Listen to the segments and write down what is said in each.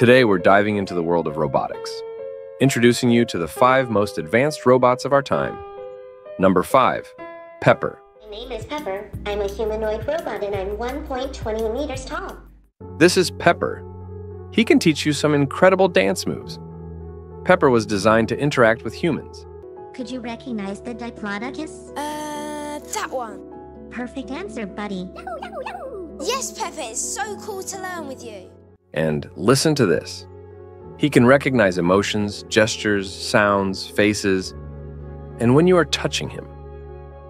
Today, we're diving into the world of robotics, introducing you to the five most advanced robots of our time. Number five, Pepper. My name is Pepper. I'm a humanoid robot and I'm 1.20 meters tall. This is Pepper. He can teach you some incredible dance moves. Pepper was designed to interact with humans. Could you recognize the Diplodocus? Uh, that one. Perfect answer, buddy. Yes, Pepper, it's so cool to learn with you. And listen to this. He can recognize emotions, gestures, sounds, faces, and when you are touching him.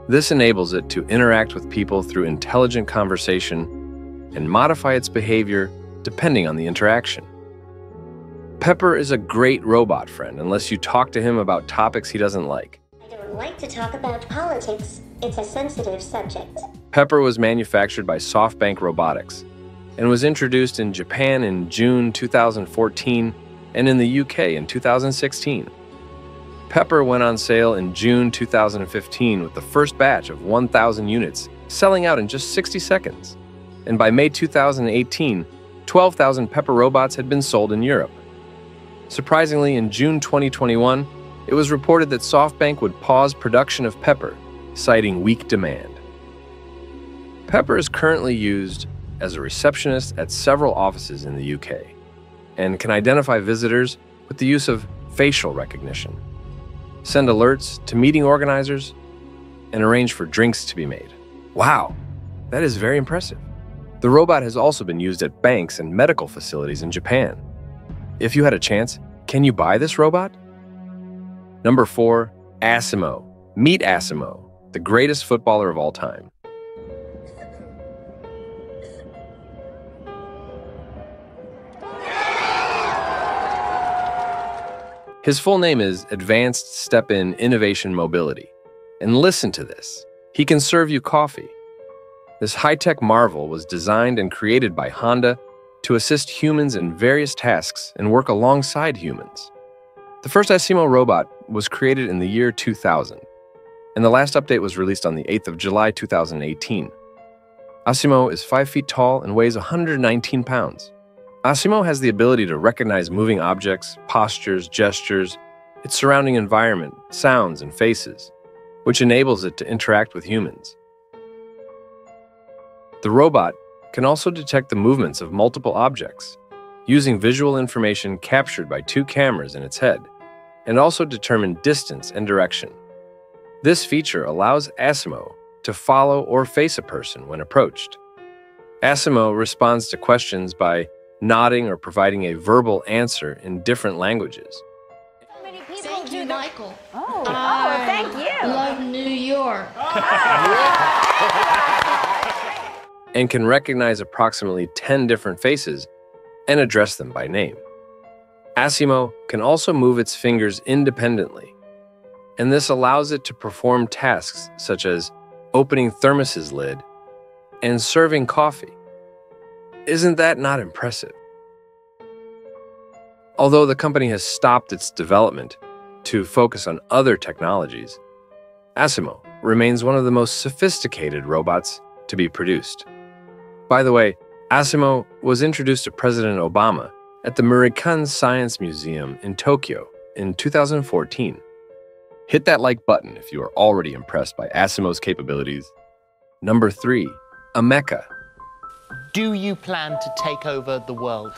This enables it to interact with people through intelligent conversation and modify its behavior depending on the interaction. Pepper is a great robot friend unless you talk to him about topics he doesn't like. I don't like to talk about politics. It's a sensitive subject. Pepper was manufactured by SoftBank Robotics and was introduced in Japan in June 2014 and in the UK in 2016. Pepper went on sale in June 2015 with the first batch of 1,000 units, selling out in just 60 seconds. And by May 2018, 12,000 Pepper robots had been sold in Europe. Surprisingly, in June 2021, it was reported that SoftBank would pause production of Pepper, citing weak demand. Pepper is currently used as a receptionist at several offices in the UK and can identify visitors with the use of facial recognition, send alerts to meeting organizers, and arrange for drinks to be made. Wow, that is very impressive. The robot has also been used at banks and medical facilities in Japan. If you had a chance, can you buy this robot? Number four, Asimo. Meet Asimo, the greatest footballer of all time. His full name is Advanced Step In Innovation Mobility. And listen to this he can serve you coffee. This high tech marvel was designed and created by Honda to assist humans in various tasks and work alongside humans. The first Asimo robot was created in the year 2000, and the last update was released on the 8th of July 2018. Asimo is 5 feet tall and weighs 119 pounds. Asimo has the ability to recognize moving objects, postures, gestures, its surrounding environment, sounds, and faces, which enables it to interact with humans. The robot can also detect the movements of multiple objects, using visual information captured by two cameras in its head, and also determine distance and direction. This feature allows Asimo to follow or face a person when approached. Asimo responds to questions by nodding or providing a verbal answer in different languages. Thank you, Michael. Oh, I oh, thank you. Love New York. and can recognize approximately 10 different faces and address them by name. Asimo can also move its fingers independently, and this allows it to perform tasks such as opening thermos's lid and serving coffee. Isn't that not impressive? Although the company has stopped its development to focus on other technologies, Asimo remains one of the most sophisticated robots to be produced. By the way, Asimo was introduced to President Obama at the Miraikan Science Museum in Tokyo in 2014. Hit that like button if you are already impressed by Asimo's capabilities. Number three, Ameca. Do you plan to take over the world?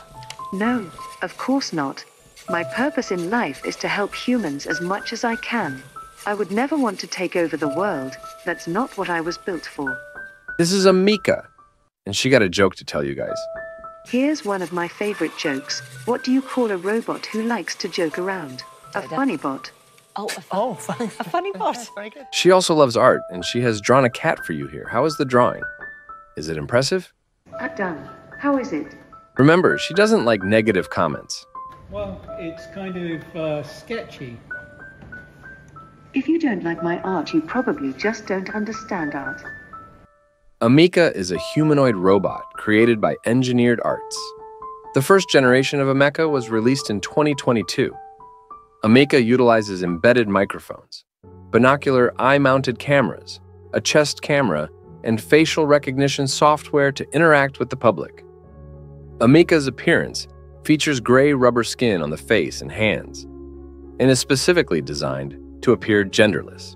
No, of course not. My purpose in life is to help humans as much as I can. I would never want to take over the world. That's not what I was built for. This is Ameca, and she got a joke to tell you guys. Here's one of my favorite jokes. What do you call a robot who likes to joke around? A uh, funny bot. Oh, a, fun, Oh, funny. a funny bot. Very good. She also loves art, and she has drawn a cat for you here. How is the drawing? Is it impressive? Done. How is it? Remember, she doesn't like negative comments. Well, it's kind of uh, sketchy. If you don't like my art, you probably just don't understand art. Ameca is a humanoid robot created by Engineered Arts. The first generation of Ameca was released in 2022. Ameca utilizes embedded microphones, binocular eye mounted cameras, a chest camera, and facial recognition software to interact with the public. Ameca's appearance features gray rubber skin on the face and hands, and is specifically designed to appear genderless.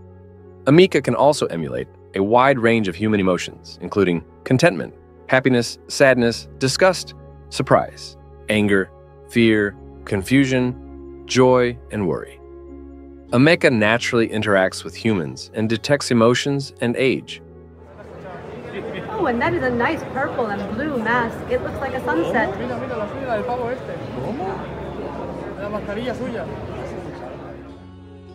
Ameca can also emulate a wide range of human emotions, including contentment, happiness, sadness, disgust, surprise, anger, fear, confusion, joy, and worry. Ameca naturally interacts with humans and detects emotions and age. Oh, and that is a nice purple and blue mask. It looks like a sunset.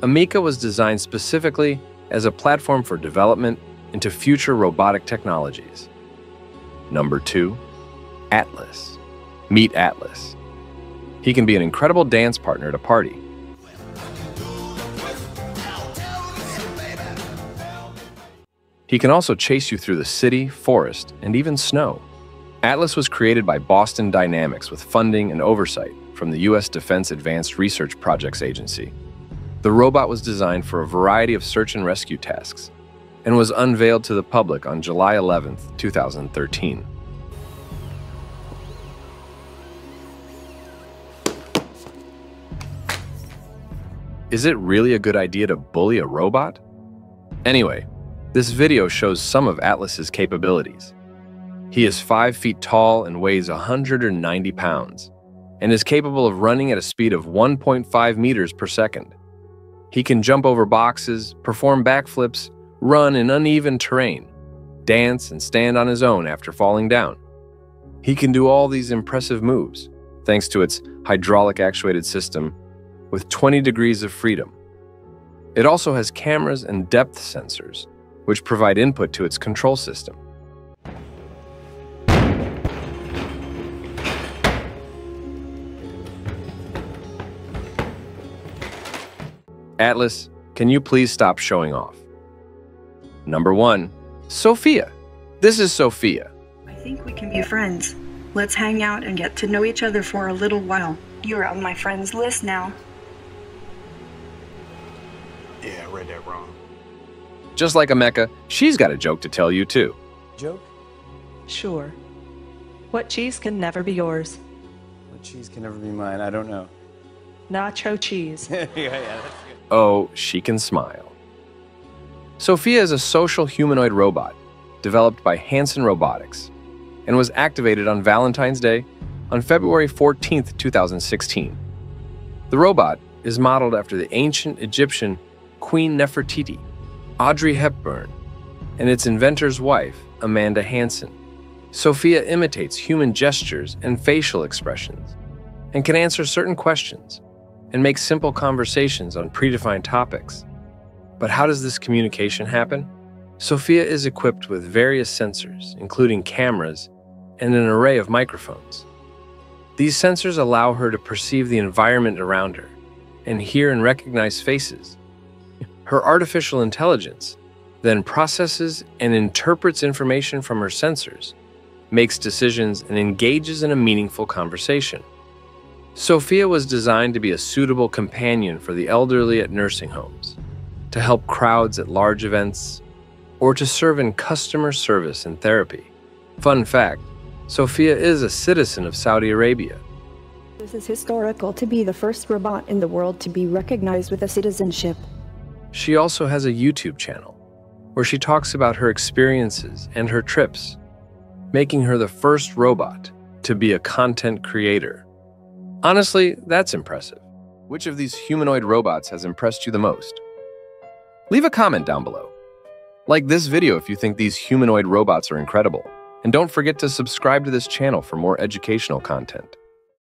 Ameca was designed specifically as a platform for development into future robotic technologies. Number two, Atlas. Meet Atlas. He can be an incredible dance partner at a party. He can also chase you through the city, forest, and even snow. Atlas was created by Boston Dynamics with funding and oversight from the U.S. Defense Advanced Research Projects Agency. The robot was designed for a variety of search and rescue tasks and was unveiled to the public on July 11, 2013. Is it really a good idea to bully a robot? Anyway, this video shows some of Atlas's capabilities. He is 5 feet tall and weighs 190 pounds, and is capable of running at a speed of 1.5 meters per second. He can jump over boxes, perform backflips, run in uneven terrain, dance, and stand on his own after falling down. He can do all these impressive moves thanks to its hydraulic actuated system with 20 degrees of freedom. It also has cameras and depth sensors, which provide input to its control system. Atlas, can you please stop showing off? Number one, Sophia. This is Sophia. I think we can be friends. Let's hang out and get to know each other for a little while. You're on my friends list now. Yeah, I read that wrong. Just like Ameca, she's got a joke to tell you too. Joke? Sure. What cheese can never be yours? What cheese can never be mine? I don't know. Nacho cheese. yeah, yeah, that's good. Oh, she can smile. Sophia is a social humanoid robot developed by Hanson Robotics and was activated on Valentine's Day on February 14, 2016. The robot is modeled after the ancient Egyptian Queen Nefertiti, Audrey Hepburn, and its inventor's wife, Amanda Hanson. Sophia imitates human gestures and facial expressions and can answer certain questions and make simple conversations on predefined topics. But how does this communication happen? Sophia is equipped with various sensors, including cameras and an array of microphones. These sensors allow her to perceive the environment around her and hear and recognize faces. Her artificial intelligence then processes and interprets information from her sensors, makes decisions, and engages in a meaningful conversation. Sophia was designed to be a suitable companion for the elderly at nursing homes, to help crowds at large events, or to serve in customer service and therapy. Fun fact Sophia is a citizen of Saudi Arabia. This is historical to be the first robot in the world to be recognized with a citizenship. She also has a YouTube channel where she talks about her experiences and her trips, making her the first robot to be a content creator. Honestly, that's impressive. Which of these humanoid robots has impressed you the most? Leave a comment down below. Like this video if you think these humanoid robots are incredible. And don't forget to subscribe to this channel for more educational content.